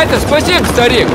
Это, спасибо, старик!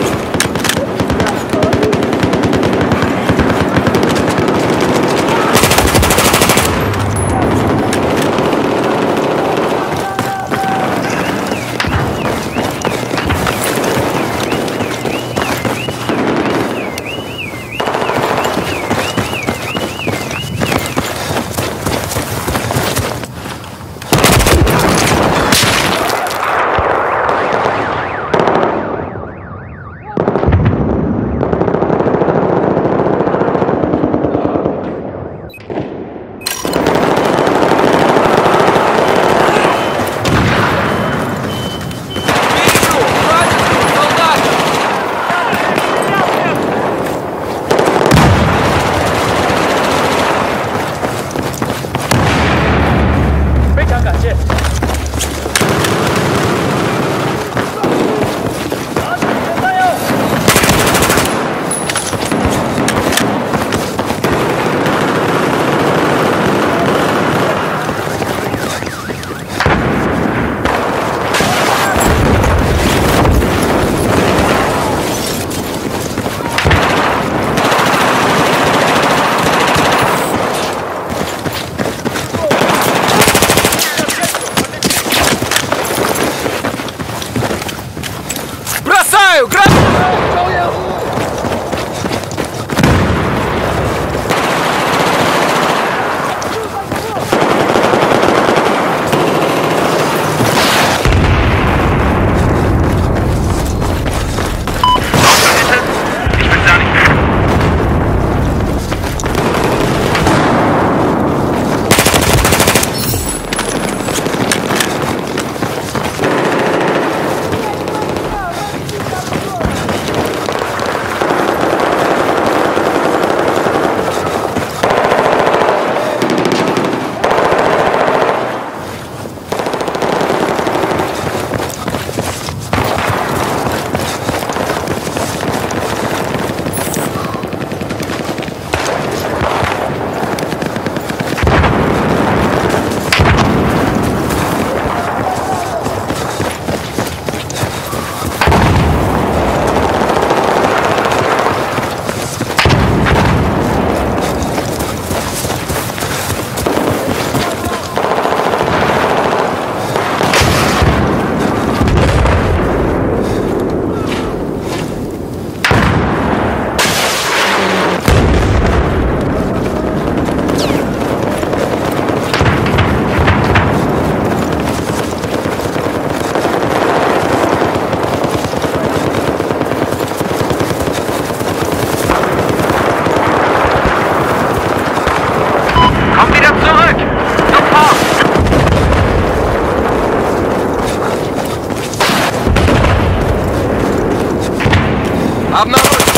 Обнаружен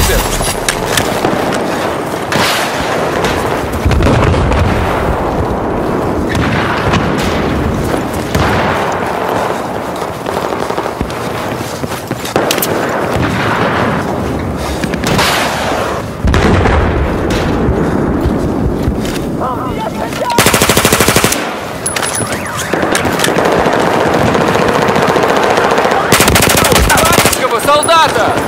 снайпер! Вражеского солдата!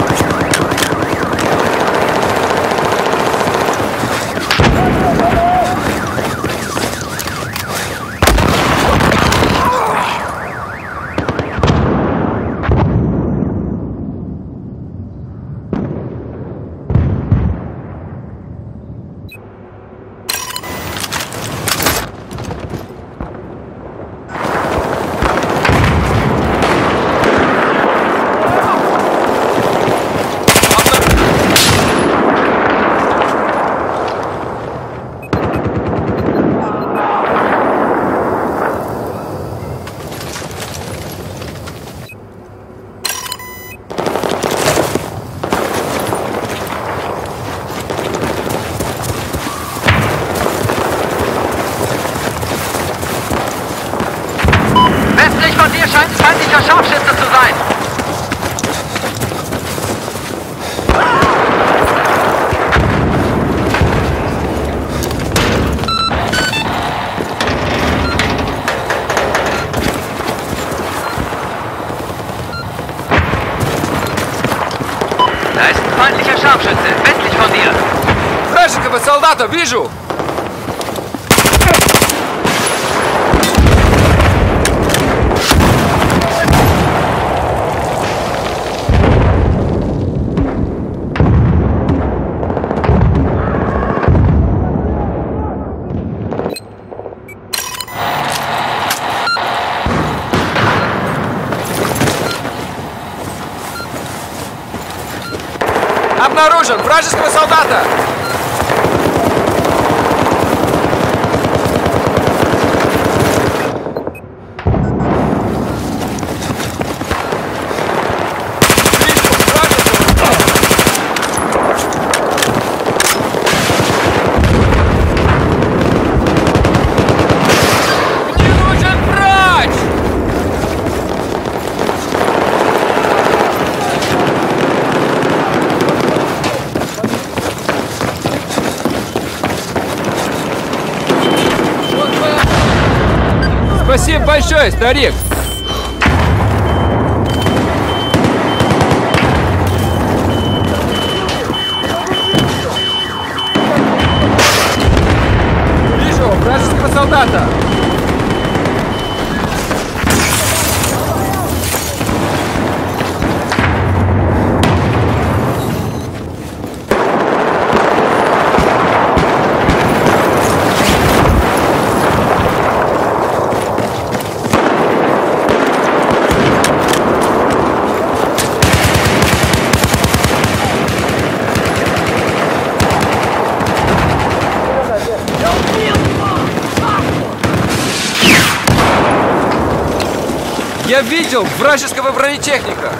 Feindlicher Scharfschütze, westlich von dir. Вражеского солдата вижу! Обнаружен! Вражеского солдата! Вижу! Вражеского! Мне нужен врач! Спасибо большое, старик! Вижу вражеского солдата! Видел вражеского бронетехника!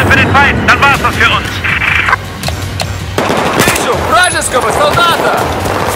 Abschüsse für den Feind, dann war's das für uns! Вижу вражеского солдата!